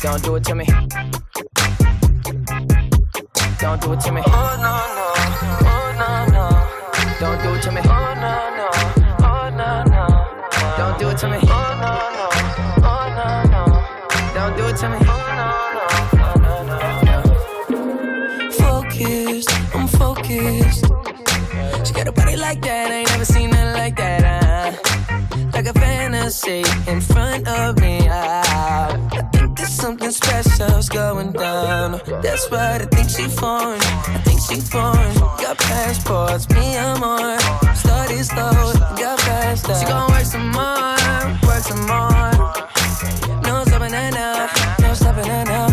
Don't do it to me. Don't do it to me. Oh no no, oh no no, Don't do it to me. oh no no, oh no no, Don't do it to me. oh no no, oh no no, Don't do it to me. oh no no, no no. Focused, I'm focused. She got a body like that, I ain't never seen nothing like that. Uh, like a fantasy in front of me. Uh, I think there's something special's going down. That's what I think she foreign. I think she foreign. Got passports, me I'm on. Started slow, got faster. She gon' work some more, work some more. No stopping her now, no stopping her now.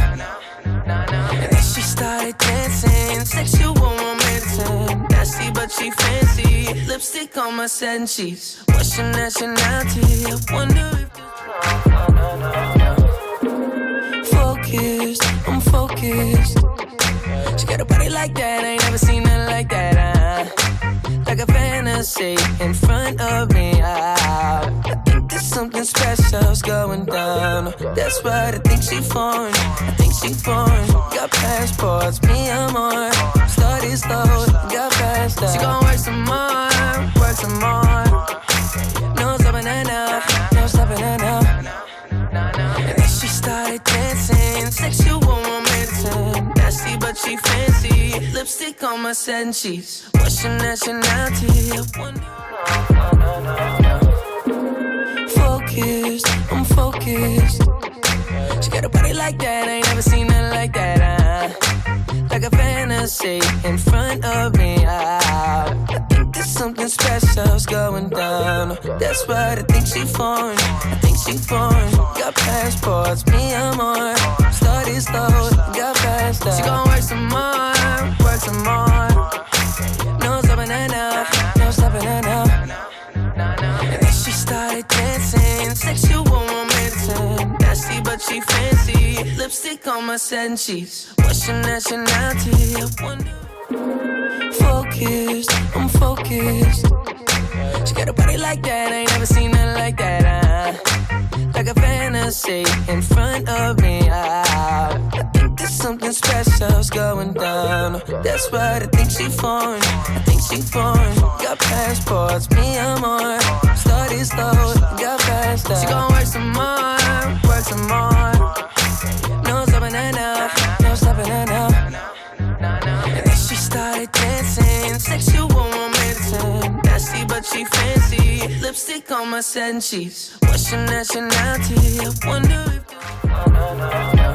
And then she started dancing, sexual medicine. Nasty, but she fancy. Lipstick on my satin sheets. What's your nationality? I wonder like that, I ain't never seen nothing like that. Uh, like a fantasy in front of me. Uh, I think there's something special's going down. That's what I think she foreign. I think she foreign. Got passports, me I'm on. Started slow, but she fancy. Lipstick on my sheets. What's your nationality? Focused, I'm focused. She got a body like that, I ain't never seen nothing like that. Uh, like a fantasy in front of me. Uh, I think there's something special's going down. That's what I think she foreign. I think she foreign. Got passports, me I'm on. Started slow, got. She gon' work some more, work some more. No stopping her now, no stopping her now. And then she started dancing, sexual medicine. Nasty, but she fancy. Lipstick on my satin sheets. What's your nationality? I. Focused, I'm focused. She got a body like that, I ain't never seen nothing like that. Uh, like a fantasy in front of me. Uh, something special's going down. That's what I think she foreign. I think she foreign. Got passports, me I'm on. Slow, got faster. She gon' work some more, work some more. No stopping her now, no stopping her now. And then she started dancing, sexual medicine. Nasty, but she fancy. Lipstick on my satin sheets. What's your nationality? I wonder if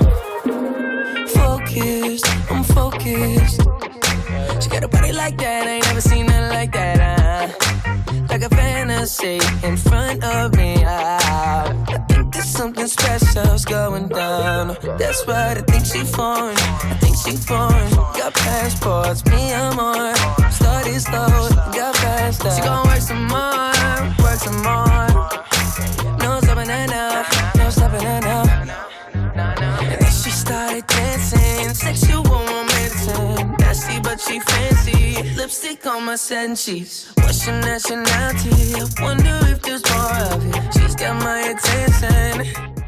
fantasy in front of me. Uh, I think there's something special's going down. That's what I think she foreign. I think she foreign. Got passports, me I'm on. Slow, got faster. She gon' work some more, work some more. No stopping her now, no stopping her now. And then she started dancing, sexual medicine. Nasty, but she fancy. Lipstick on my sheets. What's your nationality? I wonder if there's more of it. She's got my attention.